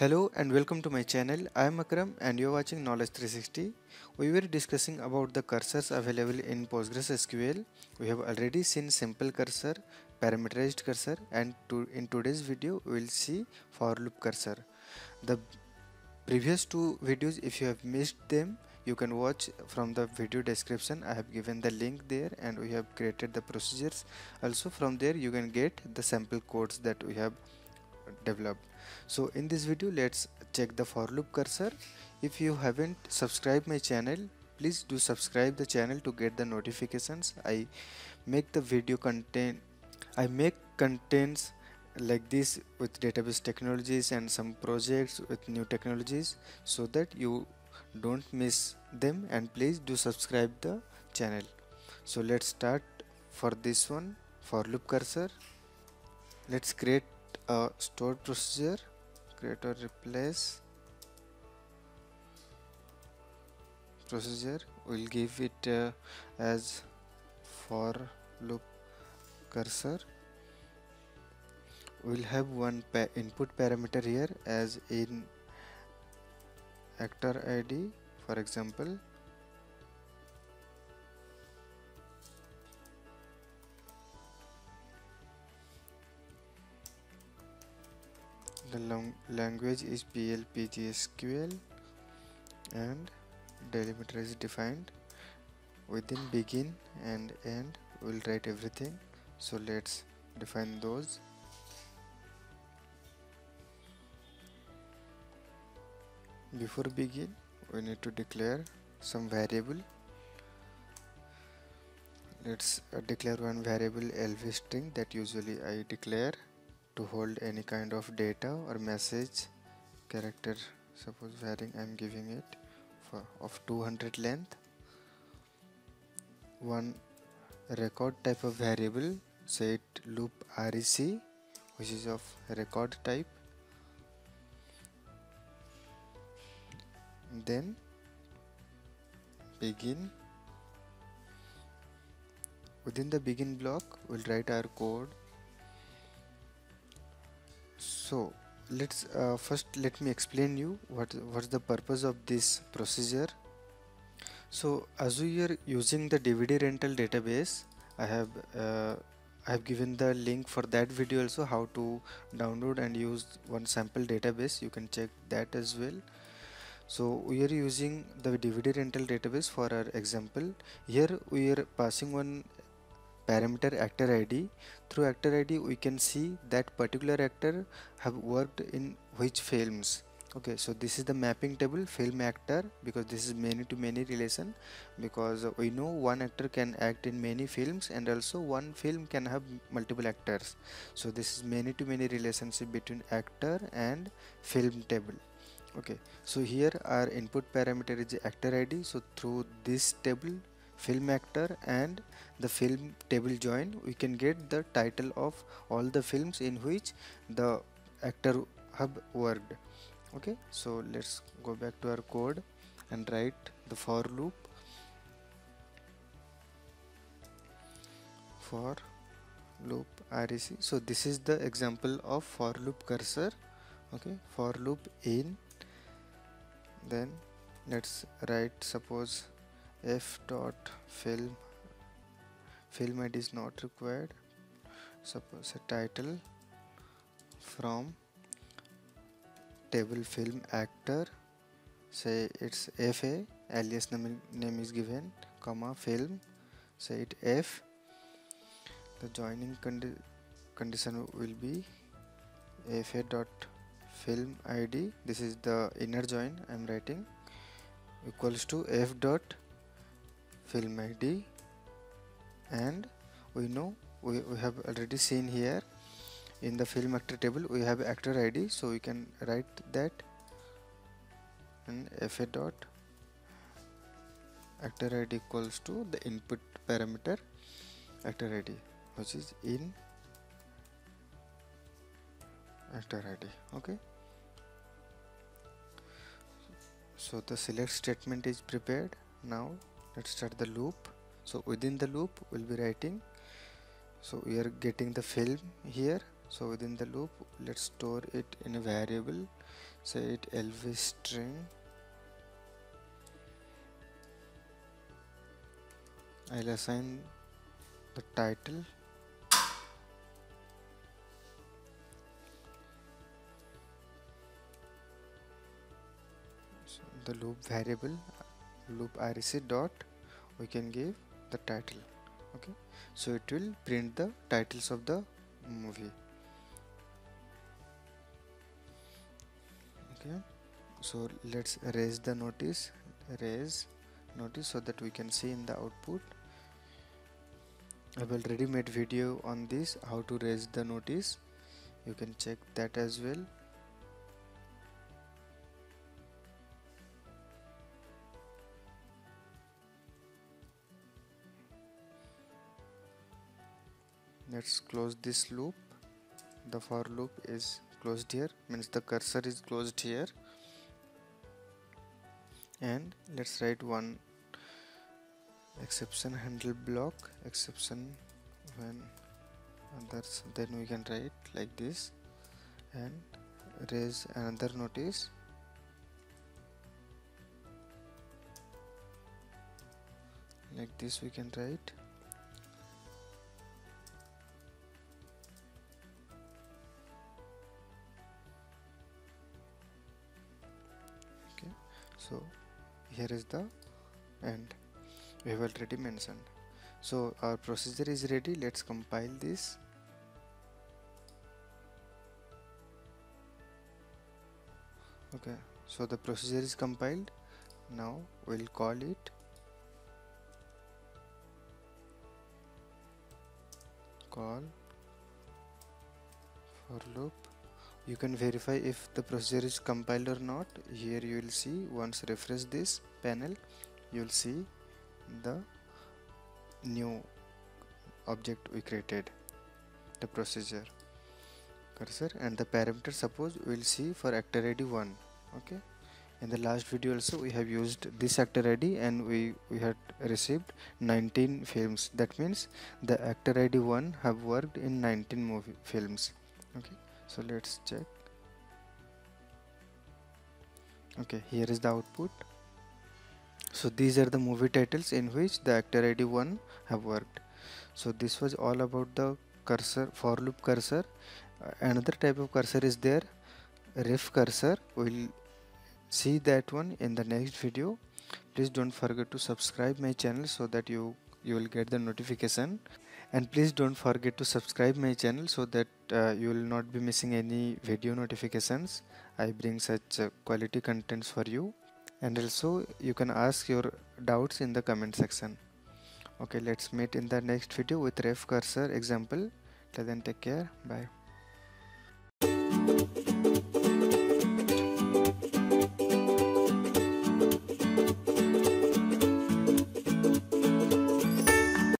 Hello and welcome to my channel. I am Akram and you are watching Knowledge 360. We were discussing about the cursors available in PostgreSQL. We have already seen simple cursor, parameterized cursor and to, in today's video we will see for loop cursor. The previous two videos if you have missed them you can watch from the video description i have given the link there and we have created the procedures also from there you can get the sample codes that we have developed. So in this video let's check the for loop cursor. If you haven't subscribed my channel please do subscribe the channel to get the notifications. I make the video content i make contents like this with database technologies and some projects with new technologies so that you don't miss them. And please do subscribe the channel. So let's start for this one for loop cursor. Let's create a stored procedure create or replace procedure. We'll give it uh, as for loop cursor. We'll have one pa input parameter here as in actor id for example the language is PLPGSQL and delimiter is defined within begin and end. We'll write everything. So let's define those. Before begin we need to declare some variable. Let's uh, declare one variable lv string that usually I declare to hold any kind of data or message character suppose varying I'm giving it for of 200 length. One record type of variable it loop rec which is of record type. Then begin. Within the begin block we'll write our code so let's uh, first let me explain you what what's the purpose of this procedure. So as we are using the DVD rental database I have uh, I have given the link for that video also how to download and use one sample database. You can check that as well. So we are using the DVD rental database for our example. Here we are passing one parameter actor id through actor id we can see that particular actor have worked in which films. Okay so this is the mapping table film actor because this is many to many relation because we know one actor can act in many films and also one film can have multiple actors. So this is many to many relationship between actor and film table. Okay so here our input parameter is actor id so through this table film actor and the film table join we can get the title of all the films in which the actor hub worked. Okay so let's go back to our code and write the for loop. For loop rec so this is the example of for loop cursor. Okay for loop in. Then let's write suppose f dot film. Film id is not required. Suppose a title from table film actor. Say it's fa alias name, name is given comma film. Say it f. The joining condi condition will be fa dot film id. This is the inner join i'm writing equals to f dot film id and we know we, we have already seen here in the film actor table we have actor id so we can write that and fa dot. Actor id equals to the input parameter actor id which is in actor id okay? So the select statement is prepared. Now let's start the loop. So within the loop we'll be writing. So we are getting the film here. So within the loop let's store it in a variable. Say it lv string. I'll assign the title. So the loop variable loop rec dot we can give the title okay? So it will print the titles of the movie okay? So let's raise the notice raise notice so that we can see in the output. I've already made video on this how to raise the notice. You can check that as well let's close this loop. The for loop is closed here means the cursor is closed here. And let's write one exception handle block exception when others then we can write like this. And raise another notice. Like this we can write so here is the end. We have already mentioned. So our procedure is ready. Let's compile this. Okay. So the procedure is compiled. Now we'll call it call for loop you can verify if the procedure is compiled or not. Here you will see once refresh this panel you will see the new object we created the procedure. Cursor and the parameter suppose we will see for actor id 1 okay? In the last video also we have used this actor id and we we had received 19 films. That means the actor id 1 have worked in 19 movie films okay so let's check. Okay here is the output. So these are the movie titles in which the actor id 1 have worked. So this was all about the cursor for loop cursor. Uh, another type of cursor is there ref cursor. We'll see that one in the next video. Please don't forget to subscribe my channel so that you you will get the notification and please don't forget to subscribe my channel so that uh, you will not be missing any video notifications. I bring such uh, quality contents for you. And also you can ask your doubts in the comment section. Okay let's meet in the next video with ref cursor example. Till then take care. Bye